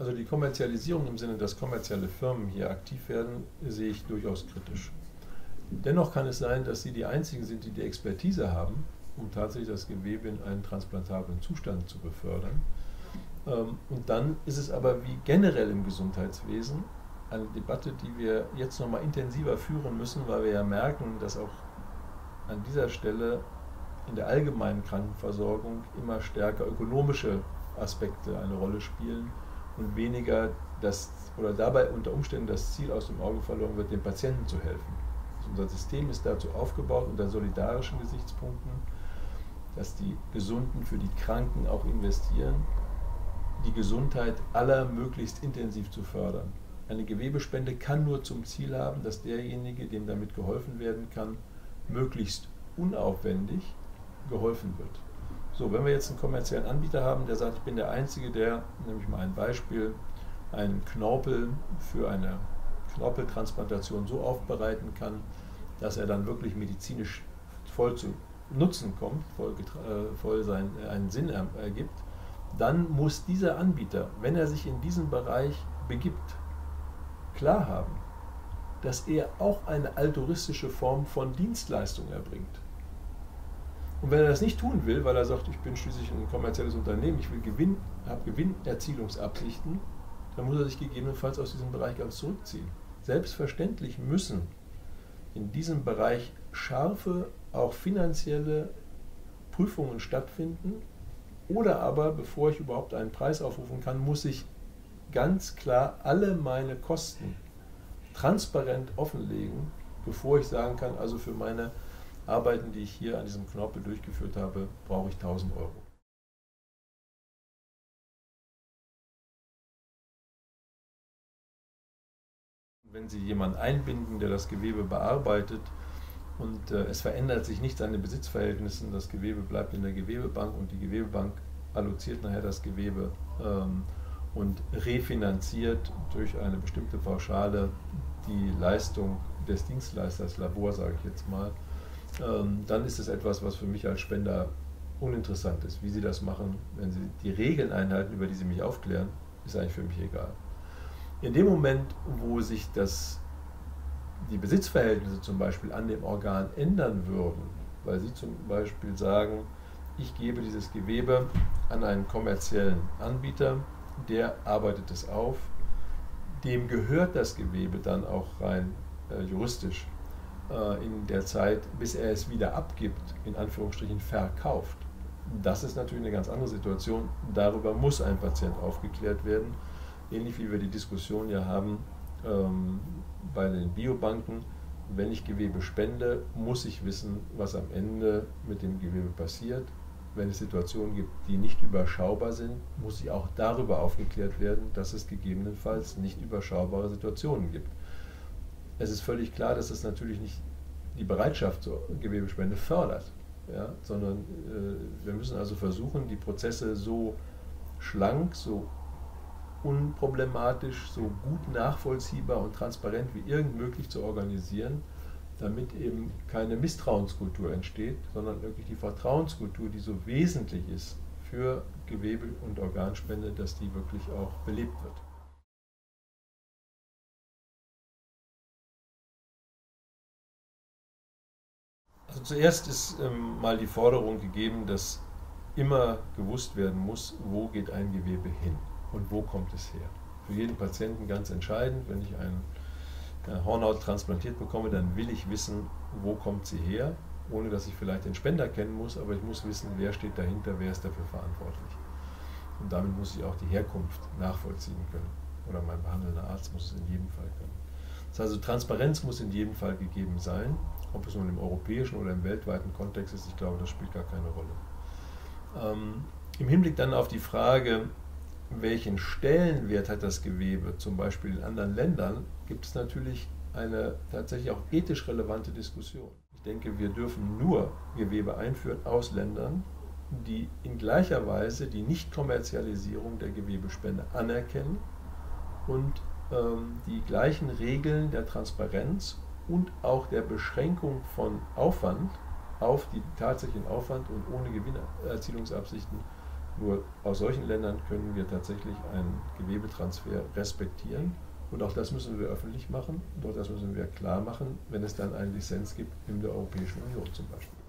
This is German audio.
Also die Kommerzialisierung im Sinne, dass kommerzielle Firmen hier aktiv werden, sehe ich durchaus kritisch. Dennoch kann es sein, dass sie die einzigen sind, die die Expertise haben, um tatsächlich das Gewebe in einen transplantablen Zustand zu befördern. Ähm, und dann ist es aber wie generell im Gesundheitswesen eine Debatte, die wir jetzt nochmal intensiver führen müssen, weil wir ja merken, dass auch an dieser Stelle in der allgemeinen Krankenversorgung immer stärker ökonomische Aspekte eine Rolle spielen und weniger das oder dabei unter Umständen das Ziel aus dem Auge verloren wird, dem Patienten zu helfen. Also unser System ist dazu aufgebaut unter solidarischen Gesichtspunkten, dass die Gesunden für die Kranken auch investieren, die Gesundheit aller möglichst intensiv zu fördern. Eine Gewebespende kann nur zum Ziel haben, dass derjenige, dem damit geholfen werden kann, möglichst unaufwendig geholfen wird. So, wenn wir jetzt einen kommerziellen Anbieter haben, der sagt, ich bin der Einzige, der, nehme ich mal ein Beispiel, einen Knorpel für eine Knorpeltransplantation so aufbereiten kann, dass er dann wirklich medizinisch voll zu Nutzen kommt, voll, äh, voll sein, äh, einen Sinn ergibt, dann muss dieser Anbieter, wenn er sich in diesen Bereich begibt, klar haben, dass er auch eine altruistische Form von Dienstleistung erbringt. Und wenn er das nicht tun will, weil er sagt, ich bin schließlich ein kommerzielles Unternehmen, ich will Gewinn, habe Gewinnerzielungsabsichten, dann muss er sich gegebenenfalls aus diesem Bereich ganz zurückziehen. Selbstverständlich müssen in diesem Bereich scharfe, auch finanzielle Prüfungen stattfinden. Oder aber, bevor ich überhaupt einen Preis aufrufen kann, muss ich ganz klar alle meine Kosten transparent offenlegen, bevor ich sagen kann, also für meine Arbeiten, die ich hier an diesem Knorpel durchgeführt habe, brauche ich 1000 Euro. Wenn Sie jemanden einbinden, der das Gewebe bearbeitet und äh, es verändert sich nichts an den Besitzverhältnissen, das Gewebe bleibt in der Gewebebank und die Gewebebank alloziert nachher das Gewebe ähm, und refinanziert durch eine bestimmte Pauschale die Leistung des Dienstleisters, Labor sage ich jetzt mal, dann ist es etwas, was für mich als Spender uninteressant ist. Wie Sie das machen, wenn Sie die Regeln einhalten, über die Sie mich aufklären, ist eigentlich für mich egal. In dem Moment, wo sich das, die Besitzverhältnisse zum Beispiel an dem Organ ändern würden, weil Sie zum Beispiel sagen, ich gebe dieses Gewebe an einen kommerziellen Anbieter, der arbeitet es auf, dem gehört das Gewebe dann auch rein äh, juristisch in der Zeit, bis er es wieder abgibt, in Anführungsstrichen verkauft. Das ist natürlich eine ganz andere Situation. Darüber muss ein Patient aufgeklärt werden. Ähnlich wie wir die Diskussion ja haben ähm, bei den Biobanken. Wenn ich Gewebe spende, muss ich wissen, was am Ende mit dem Gewebe passiert. Wenn es Situationen gibt, die nicht überschaubar sind, muss ich auch darüber aufgeklärt werden, dass es gegebenenfalls nicht überschaubare Situationen gibt es ist völlig klar, dass es natürlich nicht die Bereitschaft zur Gewebespende fördert, ja, sondern äh, wir müssen also versuchen, die Prozesse so schlank, so unproblematisch, so gut nachvollziehbar und transparent wie irgend möglich zu organisieren, damit eben keine Misstrauenskultur entsteht, sondern wirklich die Vertrauenskultur, die so wesentlich ist für Gewebe- und Organspende, dass die wirklich auch belebt wird. Also zuerst ist ähm, mal die Forderung gegeben, dass immer gewusst werden muss, wo geht ein Gewebe hin und wo kommt es her. Für jeden Patienten ganz entscheidend, wenn ich eine äh, Hornhaut transplantiert bekomme, dann will ich wissen, wo kommt sie her, ohne dass ich vielleicht den Spender kennen muss, aber ich muss wissen, wer steht dahinter, wer ist dafür verantwortlich. Und damit muss ich auch die Herkunft nachvollziehen können. Oder mein behandelnder Arzt muss es in jedem Fall können. Also, Transparenz muss in jedem Fall gegeben sein. Ob es nun im europäischen oder im weltweiten Kontext ist, ich glaube, das spielt gar keine Rolle. Ähm, Im Hinblick dann auf die Frage, welchen Stellenwert hat das Gewebe, zum Beispiel in anderen Ländern, gibt es natürlich eine tatsächlich auch ethisch relevante Diskussion. Ich denke, wir dürfen nur Gewebe einführen aus Ländern, die in gleicher Weise die Nichtkommerzialisierung der Gewebespende anerkennen und die gleichen Regeln der Transparenz und auch der Beschränkung von Aufwand auf den tatsächlichen Aufwand und ohne Gewinnerzielungsabsichten Nur aus solchen Ländern können wir tatsächlich einen Gewebetransfer respektieren. Und auch das müssen wir öffentlich machen und auch das müssen wir klar machen, wenn es dann eine Lizenz gibt in der Europäischen Union zum Beispiel.